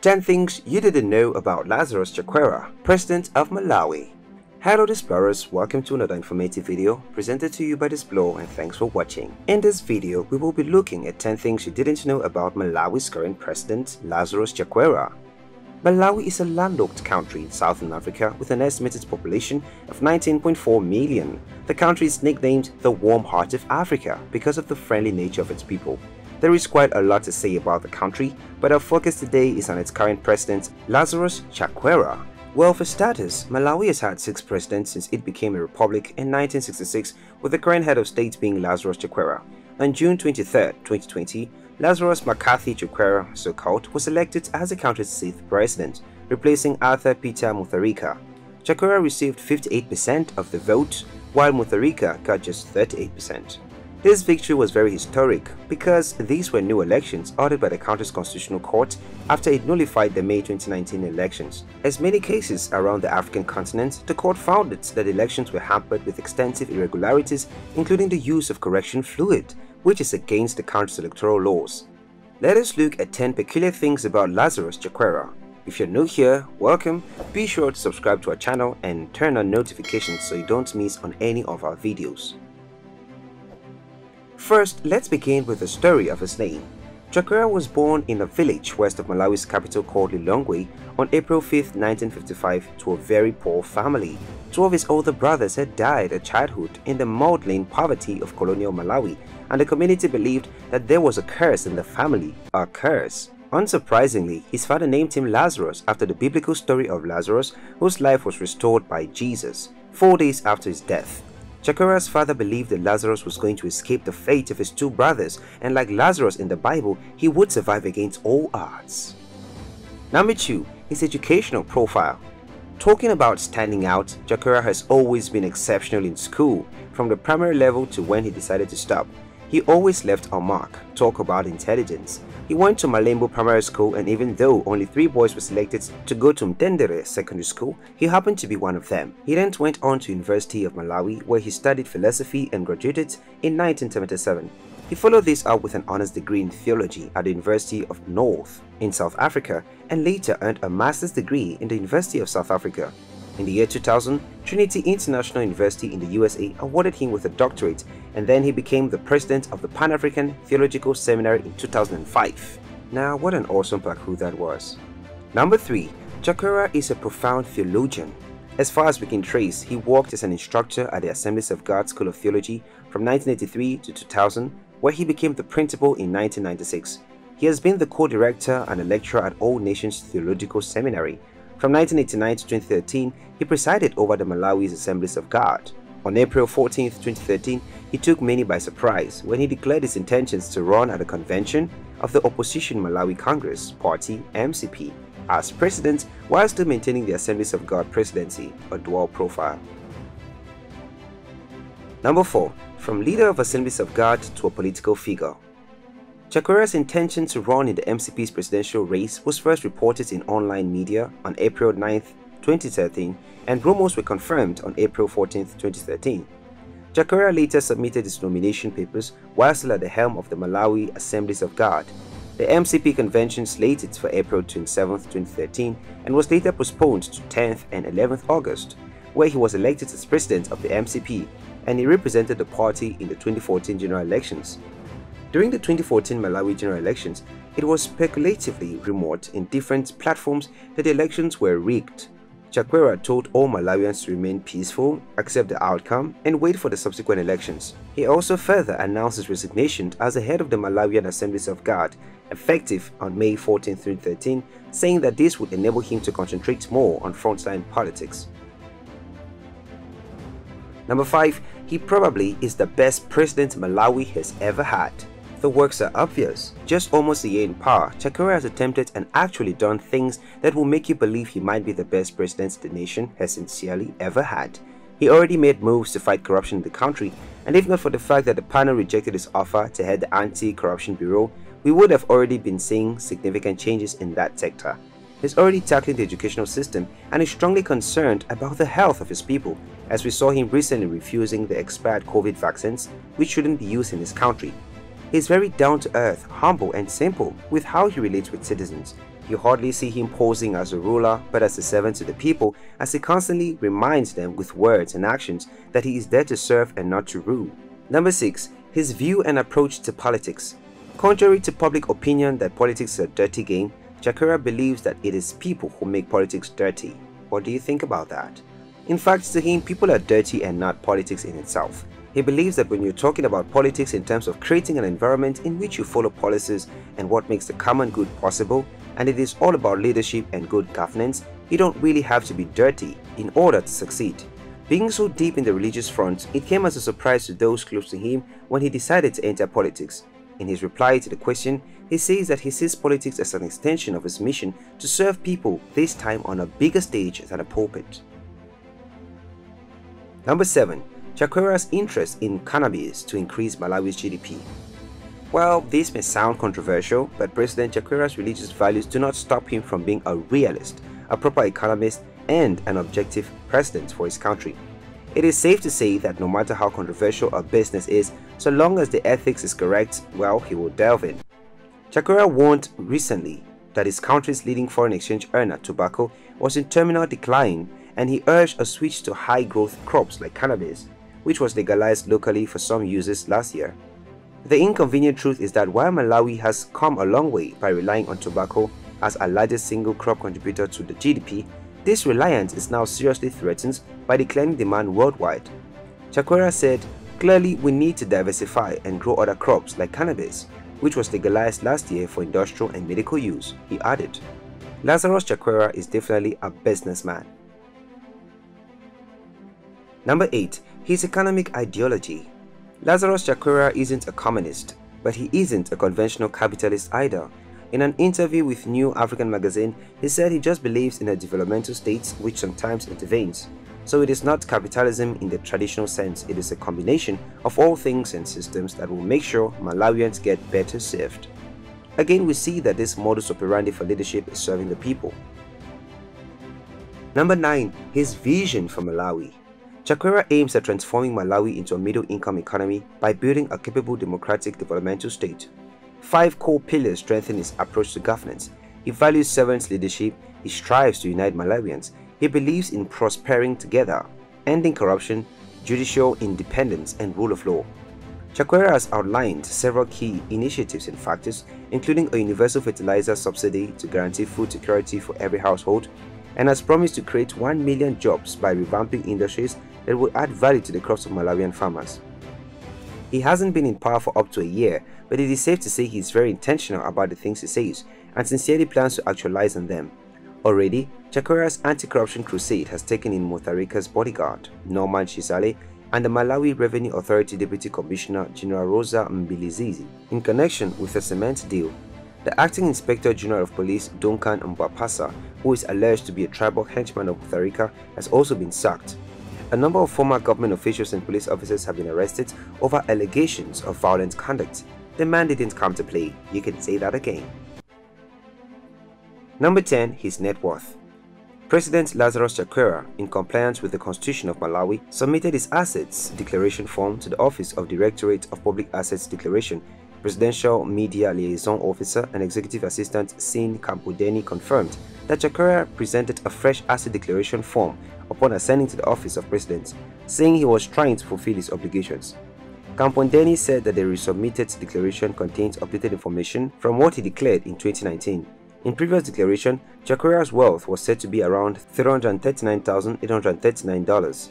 10 Things You Didn't Know About Lazarus Chakwera, President of Malawi. Hello explorers, welcome to another informative video presented to you by Displore and thanks for watching. In this video, we will be looking at 10 things you didn't know about Malawi's current president, Lazarus Chakwera. Malawi is a landlocked country in southern Africa with an estimated population of 19.4 million. The country is nicknamed the warm heart of Africa because of the friendly nature of its people. There is quite a lot to say about the country, but our focus today is on its current president, Lazarus Chakwera. Well, for starters, Malawi has had six presidents since it became a republic in 1966, with the current head of state being Lazarus Chakwera. On June 23, 2020, Lazarus McCarthy Chakwera, so called, was elected as the country's sixth president, replacing Arthur Peter Mutharika. Chakwera received 58% of the vote, while Mutharika got just 38%. This victory was very historic because these were new elections ordered by the country's constitutional court after it nullified the May 2019 elections. As many cases around the African continent, the court found it that elections were hampered with extensive irregularities including the use of correction fluid, which is against the country's electoral laws. Let us look at 10 peculiar things about Lazarus Chakwera. If you're new here, welcome, be sure to subscribe to our channel and turn on notifications so you don't miss on any of our videos. First, let's begin with the story of his name. Chakwera was born in a village west of Malawi's capital called Lilongwe on April 5, 1955 to a very poor family. Two of his older brothers had died at childhood in the maudlin poverty of colonial Malawi and the community believed that there was a curse in the family, a curse. Unsurprisingly, his father named him Lazarus after the biblical story of Lazarus whose life was restored by Jesus four days after his death. Chakwera's father believed that Lazarus was going to escape the fate of his two brothers and like Lazarus in the Bible, he would survive against all odds. Number 2. His educational profile Talking about standing out, Chakwera has always been exceptional in school, from the primary level to when he decided to stop. He always left a mark. Talk about intelligence. He went to Malembo Primary School and even though only three boys were selected to go to Mtendere Secondary School, he happened to be one of them. He then went on to University of Malawi where he studied philosophy and graduated in 1977. He followed this up with an honors degree in theology at the University of North in South Africa and later earned a master's degree in the University of South Africa. In the year 2000, Trinity International University in the USA awarded him with a doctorate and then he became the president of the Pan-African Theological Seminary in 2005. Now what an awesome parkour that was. Number 3. Chakwera is a profound theologian. As far as we can trace, he worked as an instructor at the Assemblies of God School of Theology from 1983 to 2000, where he became the principal in 1996. He has been the co-director and a lecturer at All Nations Theological Seminary, from 1989 to 2013, he presided over the Malawi's Assemblies of God. On April 14, 2013, he took many by surprise when he declared his intentions to run at a convention of the opposition Malawi Congress Party MCP as president while still maintaining the Assemblies of God presidency, a dual profile. Number 4. From leader of Assemblies of God to a political figure Chakwera's intention to run in the MCP's presidential race was first reported in online media on April 9, 2013, and rumors were confirmed on April 14, 2013. Chakwera later submitted his nomination papers while still at the helm of the Malawi Assemblies of God. The MCP convention slated for April 27, 2013 and was later postponed to 10th and 11th August, where he was elected as president of the MCP and he represented the party in the 2014 general elections. During the 2014 Malawi general elections, it was speculatively rumored in different platforms that the elections were rigged. Chakwera told all Malawians to remain peaceful, accept the outcome, and wait for the subsequent elections. He also further announced his resignation as the head of the Malawian Assemblies of God, effective on May 14, 2013, saying that this would enable him to concentrate more on frontline politics. Number 5. He probably is the best president Malawi has ever had. The works are obvious. Just almost a year in power, Chakwera has attempted and actually done things that will make you believe he might be the best president the nation has sincerely ever had. He already made moves to fight corruption in the country, and if not for the fact that the panel rejected his offer to head the Anti-Corruption Bureau, we would have already been seeing significant changes in that sector. He's already tackling the educational system and is strongly concerned about the health of his people, as we saw him recently refusing the expired COVID vaccines, which shouldn't be used in his country He's very down to earth, humble, and simple with how he relates with citizens. You hardly see him posing as a ruler, but as a servant to the people, as he constantly reminds them with words and actions that he is there to serve and not to rule. Number 6. His view and approach to politics. Contrary to public opinion that politics is a dirty game, Chakwera believes that it is people who make politics dirty. What do you think about that? In fact, to him, people are dirty and not politics in itself. He believes that when you're talking about politics in terms of creating an environment in which you follow policies and what makes the common good possible, and it is all about leadership and good governance, you don't really have to be dirty in order to succeed. Being so deep in the religious front, it came as a surprise to those close to him when he decided to enter politics. In his reply to the question, he says that he sees politics as an extension of his mission to serve people, this time on a bigger stage than a pulpit. Number 7. Chakwera's interest in cannabis to increase Malawi's GDP. Well, this may sound controversial, but President Chakwera's religious values do not stop him from being a realist, a proper economist, and an objective president for his country. It is safe to say that no matter how controversial a business is, so long as the ethics is correct, well, he will delve in. Chakwera warned recently that his country's leading foreign exchange earner, tobacco, was in terminal decline and he urged a switch to high-growth crops like cannabis, which was legalized locally for some uses last year. The inconvenient truth is that while Malawi has come a long way by relying on tobacco as a largest single crop contributor to the GDP, this reliance is now seriously threatened by declining demand worldwide. Chakwera said, Clearly, we need to diversify and grow other crops like cannabis, which was legalized last year for industrial and medical use, he added. Lazarus Chakwera is definitely a businessman. Number 8. His economic ideology Lazarus Chakwera isn't a communist, but he isn't a conventional capitalist either. In an interview with New African magazine, he said he just believes in a developmental state which sometimes intervenes. So it is not capitalism in the traditional sense, it is a combination of all things and systems that will make sure Malawians get better served. Again, we see that this modus operandi for leadership is serving the people. Number 9. His vision for Malawi Chakwera aims at transforming Malawi into a middle-income economy by building a capable democratic developmental state. Five core pillars strengthen his approach to governance. He values servant leadership, he strives to unite Malawians, he believes in prospering together, ending corruption, judicial independence, and rule of law. Chakwera has outlined several key initiatives and factors, including a universal fertilizer subsidy to guarantee food security for every household, and has promised to create 1 million jobs by revamping industries that will add value to the crops of Malawian farmers. He hasn't been in power for up to a year, but it is safe to say he is very intentional about the things he says and sincerely plans to actualize on them. Already, Chakwera's anti-corruption crusade has taken in Mutharika's bodyguard, Norman Chisale, and the Malawi Revenue Authority Deputy Commissioner General Rosa Mbilizizi in connection with a cement deal. The acting Inspector General of Police Duncan Mwapasa, who is alleged to be a tribal henchman of Mutharika, has also been sacked a number of former government officials and police officers have been arrested over allegations of violent conduct. The man didn't come to play, you can say that again. Number 10. His net worth. President Lazarus Chakwera, in compliance with the Constitution of Malawi, submitted his assets declaration form to the Office of Directorate of Public Assets Declaration. Presidential Media Liaison Officer and Executive Assistant Sean Kampondeni confirmed that Chakwera presented a fresh asset declaration form upon ascending to the office of president, saying he was trying to fulfill his obligations. Kampondeni said that the resubmitted declaration contains updated information from what he declared in 2019. In previous declaration, Chakwera's wealth was said to be around $339,839.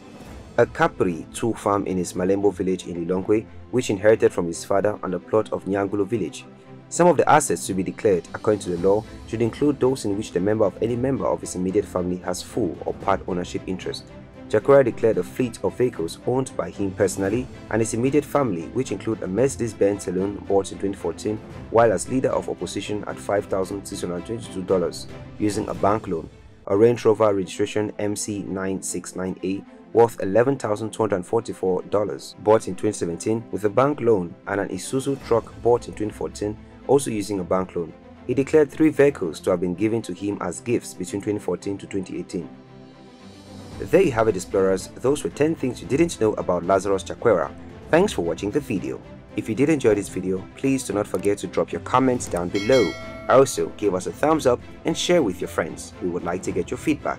A Capri 2 farm in his Malembo village in Lilongwe, which inherited from his father on the plot of Nyangulo village. Some of the assets to be declared, according to the law, should include those in which the member of any member of his immediate family has full or part ownership interest. Chakwera declared a fleet of vehicles owned by him personally and his immediate family, which include a Mercedes-Benz saloon bought in 2014 while as leader of opposition at $5,622 using a bank loan, a Range Rover registration MC969A worth $11,244 bought in 2017 with a bank loan and an Isuzu truck bought in 2014 also using a bank loan. He declared three vehicles to have been given to him as gifts between 2014 to 2018. There you have it explorers, those were 10 things you didn't know about Lazarus Chakwera. Thanks for watching the video. If you did enjoy this video, please do not forget to drop your comments down below. Also, give us a thumbs up and share with your friends. We would like to get your feedback.